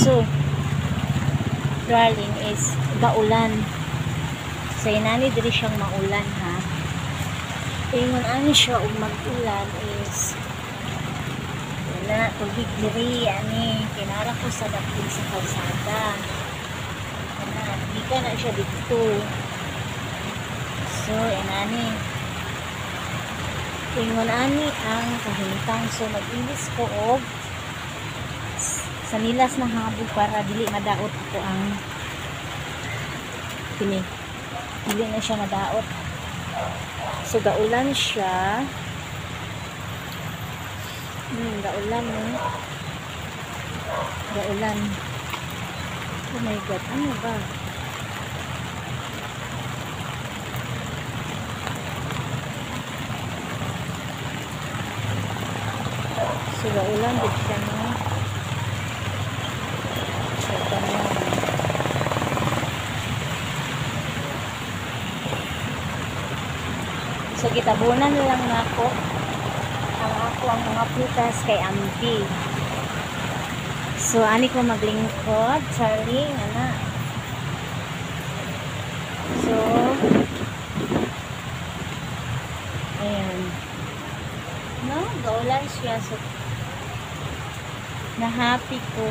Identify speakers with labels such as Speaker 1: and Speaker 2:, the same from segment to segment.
Speaker 1: kaso darling is gaulan. So inani diri siyang maulan ha? Ingon ani siya ug mag-ulan is wala tubig diri ani kinara ko sa dapit sa kalsada. Ana di ka na siya dito. So inani ingon ani ang kahintang so mag-ilis ko og sa nilas na habog para dili madaot ako ang kini. Dili na siya madaot. So gaulan siya. Hmm gaulan eh gaulan. Oh my god ano ba? So gaulan din siya no so ganun So gitabunan na lang nako ang ako ang mga putas kay Ampi. So ani ko maglingkod, Charlie, ana. So Ayan. No, gaulan siya. So, na-happy ko.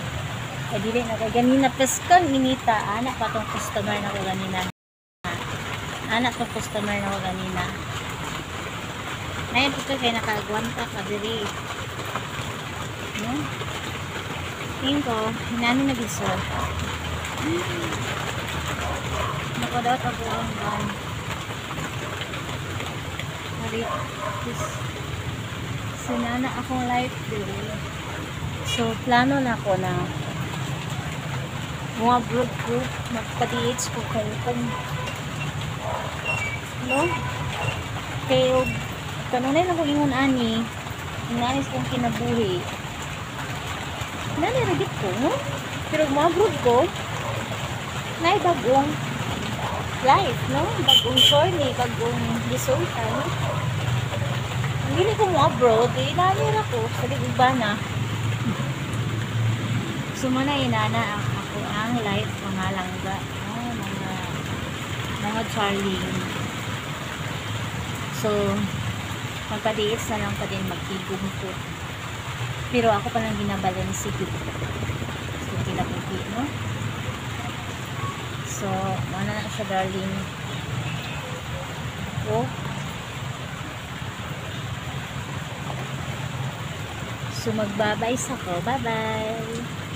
Speaker 1: Ay, dili na kay ganina. Peskan, inita. Anak pa tong customer na ko ganina. Anak tong customer na ko ganina. Ngayon ito kaya nakagwanta ka diri. No? Tingin ko, hinani na biso. Nakadot ako ang ban. Hari, this, sinana akong life diri. So, plano na ko na mga group group magpa-DH ko kayo no? Kayo kanunay na ko ingon ani inanis kong kinabuhi. Nani ragit ko no? pero mabrod ko na bagong life no? Bagong journey bagong resulta no? Hindi ko mo abroad eh nanira ko sa ligubana sumana inana ang ako ang life mga langga oh, mga mga Charlie. So magpadiis na lang pa din magtigong ko. Pero ako pa lang ginabalan si Gid. So, kinabuhi, no? So, mana na siya, darling. Ako. So, magbabays ako. Bye-bye!